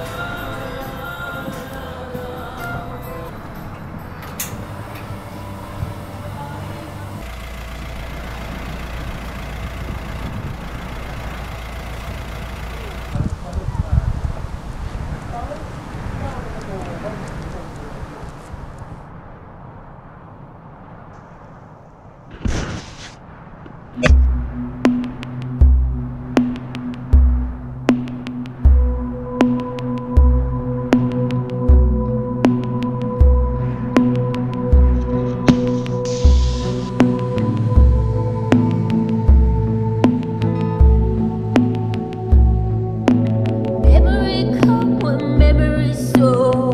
Thank mm -hmm. you. so